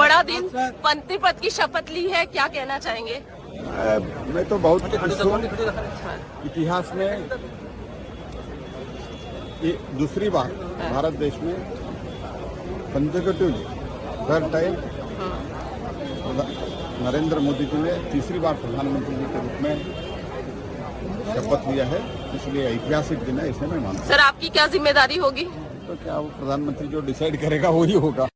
बड़ा दिन मंत्री पद की शपथ ली है क्या कहना चाहेंगे? मैं तो बहुत खुश हूँ। इतिहास में ये दूसरी बार भारत देश में conservative third time Narendra Modi ji ने तीसरी बार प्रधानमंत्री जी के रूप में शपथ लिया है। इसलिए ऐतिहासिक दिन है इसे मैं मानता सर आपकी क्या ज़िम्मेदारी होगी? तो क्या वो प्रधानमंत्री जो डिसाइड करेगा वही होगा।